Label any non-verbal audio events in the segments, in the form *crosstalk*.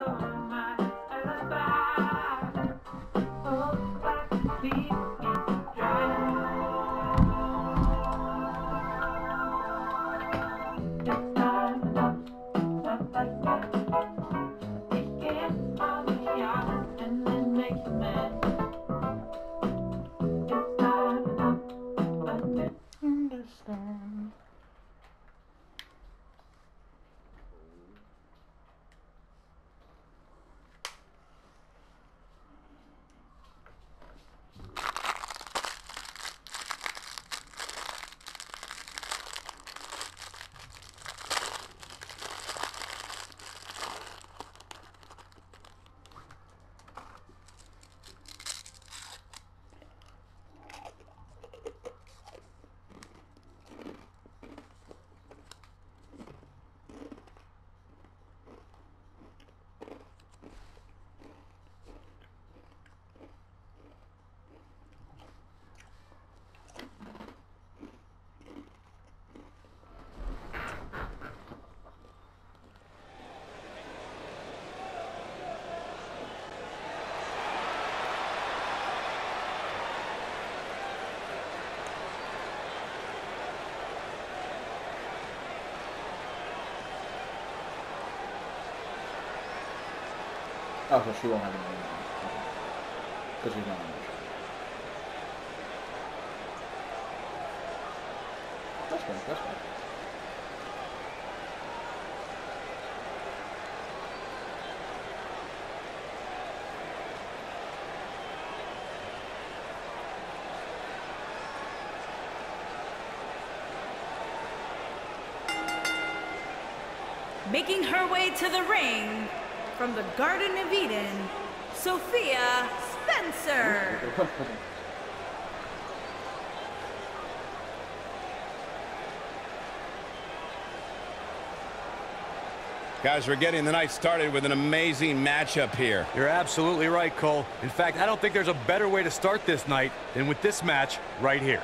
Oh, so she won't have any money. Because she's not on the show. That's good, that's good. Making her way to the ring from the Garden of Eden, Sophia Spencer. Guys, we're getting the night started with an amazing matchup here. You're absolutely right, Cole. In fact, I don't think there's a better way to start this night than with this match right here.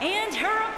And her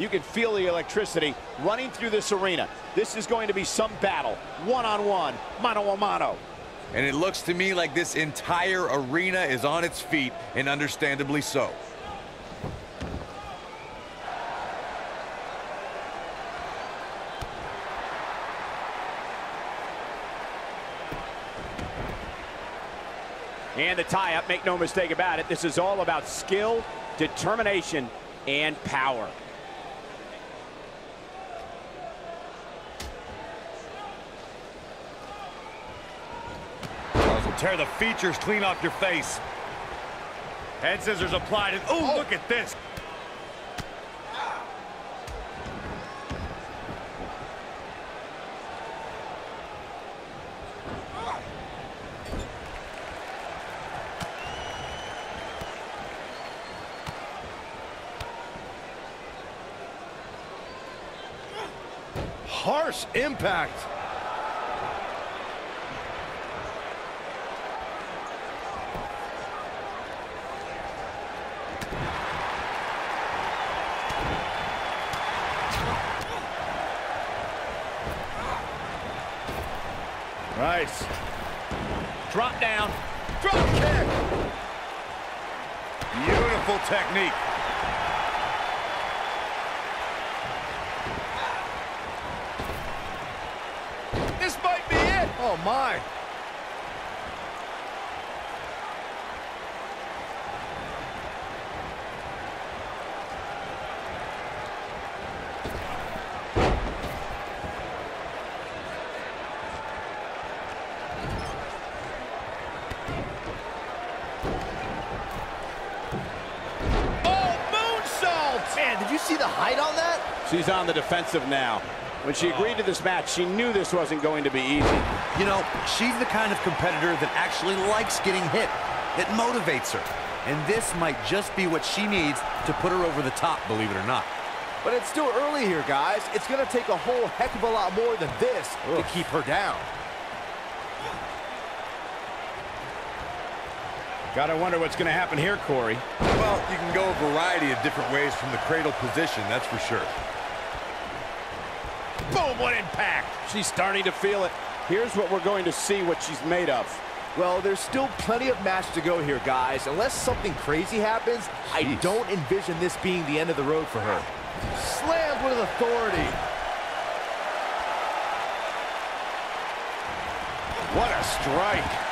You can feel the electricity running through this arena. This is going to be some battle, one-on-one, mano-a-mano. And it looks to me like this entire arena is on its feet, and understandably so. And the tie-up, make no mistake about it, this is all about skill, determination, and power. Tear the features clean off your face. Head scissors applied, and ooh, look at this. Harsh impact. Nice. Drop down. Drop kick. Beautiful technique. This might be it. Oh, my. Oh, moonsault. Man, did you see on that? She's on the defensive now. When she agreed to this match, she knew this wasn't going to be easy. You know, she's the kind of competitor that actually likes getting hit. It motivates her. And this might just be what she needs to put her over the top, believe it or not. But it's still early here, guys. It's going to take a whole heck of a lot more than this to keep her down. Gotta wonder what's gonna happen here, Corey. Well, you can go a variety of different ways from the cradle position, that's for sure. Boom, what impact. She's starting to feel it. Here's what we're going to see what she's made of. Well, there's still plenty of match to go here, guys. Unless something crazy happens, I don't envision this being the end of the road for her. Slammed with authority. What a strike.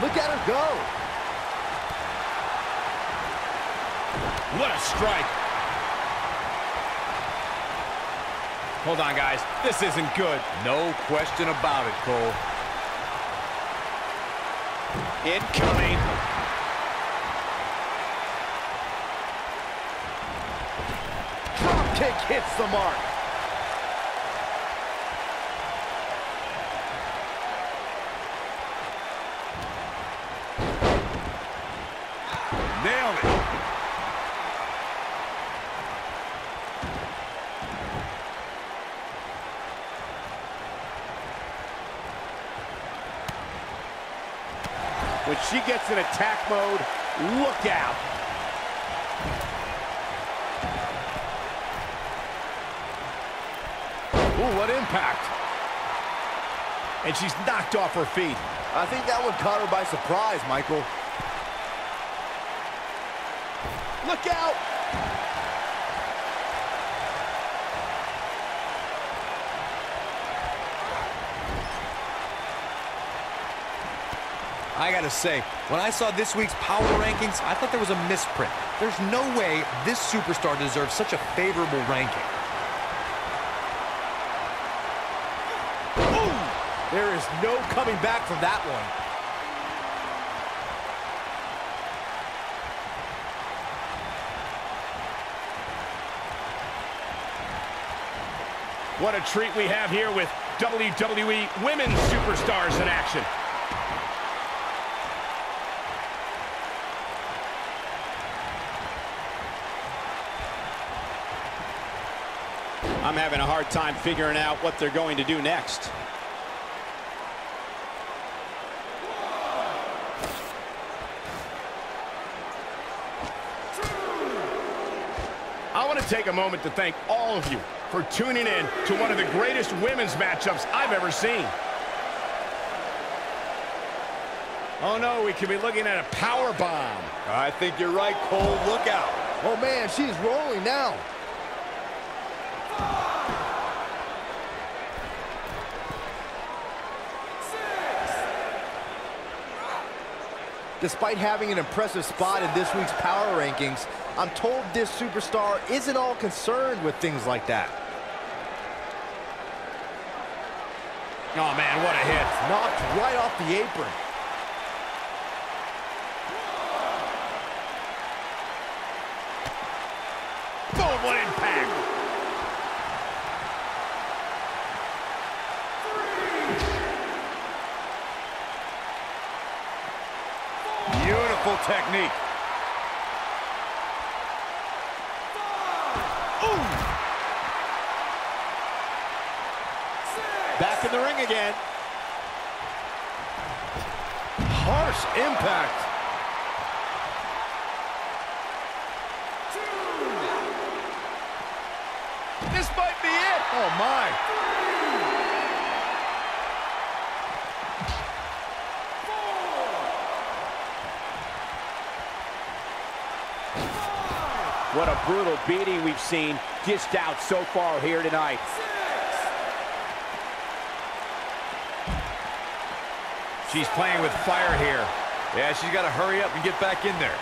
Look at her go. What a strike. Hold on, guys. This isn't good. No question about it, Cole. Incoming. Drop kick hits the mark. Nailed it. When she gets in attack mode, look out. Ooh, what impact. And she's knocked off her feet. I think that one caught her by surprise, Michael. Look out! I gotta say, when I saw this week's power rankings, I thought there was a misprint. There's no way this superstar deserves such a favorable ranking. There is no coming back from that one. What a treat we have here with WWE Women's Superstars in action. I'm having a hard time figuring out what they're going to do next. I want to take a moment to thank all of you for tuning in to one of the greatest women's matchups I've ever seen. Oh no, we could be looking at a power bomb. I think you're right, Cole. Look out. Oh, man, she's rolling now. Despite having an impressive spot in this week's power rankings, I'm told this superstar isn't all concerned with things like that. Oh, man, what a hit. Knocked right off the apron. Beautiful technique. Back in the ring again. Harsh impact. This might be it. Oh, my. What a brutal beating we've seen dished out so far here tonight. She's playing with fire here. Yeah, she's got to hurry up and get back in there.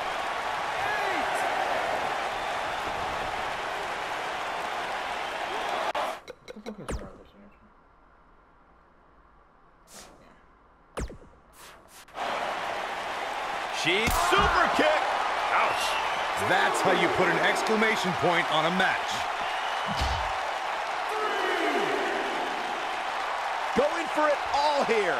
That's how you put an exclamation point on a match. Going for it all here.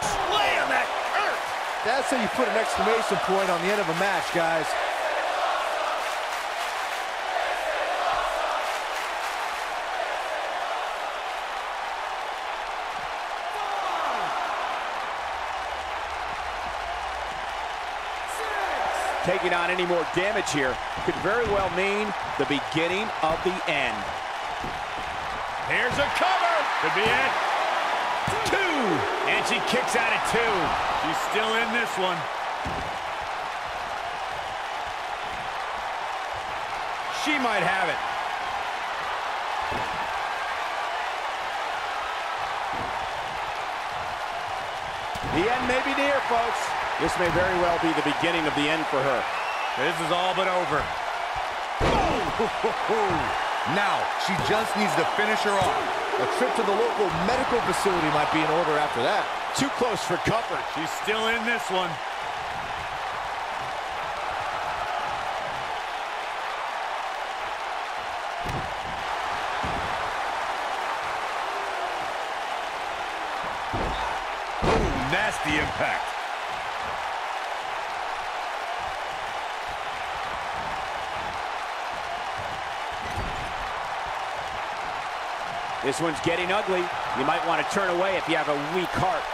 Slam that hurt. That's how you put an exclamation point on the end of a match, guys. Taking on any more damage here could very well mean the beginning of the end. Here's a cover. Could be it. Two. And she kicks out at two. She's still in this one. She might have it. The end may be near, folks. This may very well be the beginning of the end for her. This is all but over. *laughs* Now, she just needs to finish her off. A trip to the local medical facility might be in order after that. Too close for comfort. She's still in this one. Ooh, nasty impact. This one's getting ugly. You might want to turn away if you have a weak heart.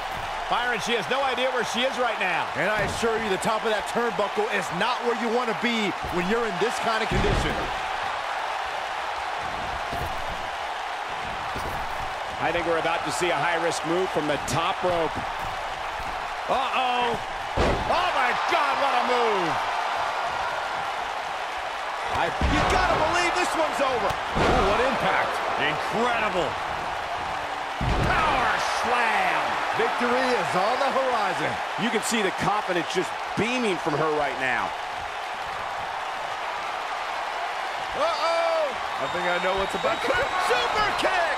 Byron, she has no idea where she is right now. And I assure you, the top of that turnbuckle is not where you want to be when you're in this kind of condition. I think we're about to see a high-risk move from the top rope. Uh-oh. Oh, my God, what a move. I, you gotta believe this one's over. Oh, what impact. Incredible. Power slam. Victory is on the horizon. You can see the confidence just beaming from her right now. Uh-oh. I think I know what's about to happen. *laughs* Super kick.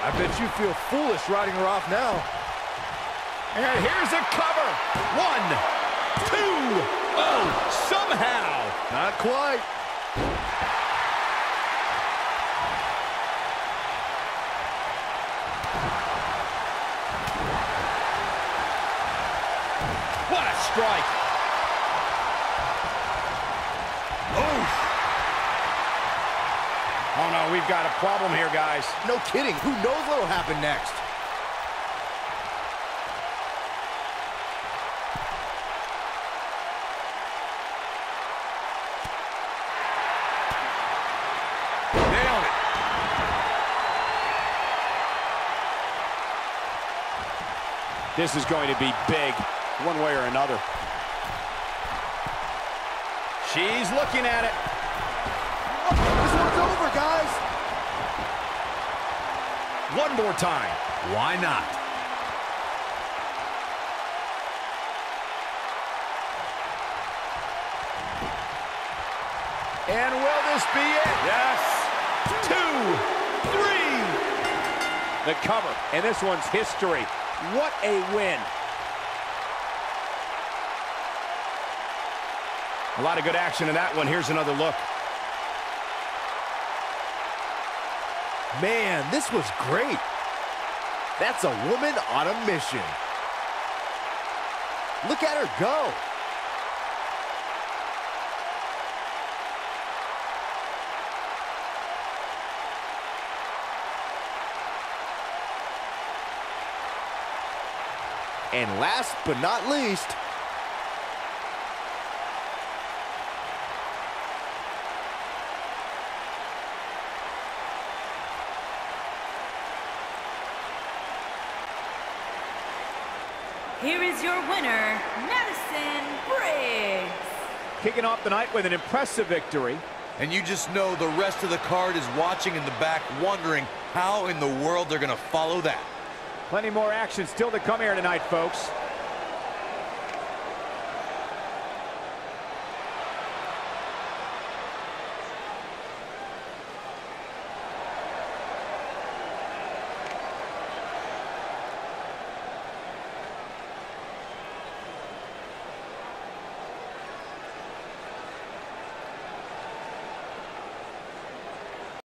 I bet you feel foolish riding her off now. And here's a cover. One, two, oh. Oh, somehow. Not quite. We've got a problem here, guys. No kidding. Who knows what'll happen next? Nailed it. This is going to be big, one way or another. She's looking at it. This one's over, guys. One more time. Why not? And will this be it? Yes. Two, three. The cover, and this one's history. What a win. A lot of good action in that one. Here's another look. Man, this was great. That's a woman on a mission. Look at her go. And last but not least, Here is your winner, Madison Briggs. Kicking off the night with an impressive victory. And you just know the rest of the card is watching in the back, wondering how in the world they're going to follow that. Plenty more action still to come here tonight, folks.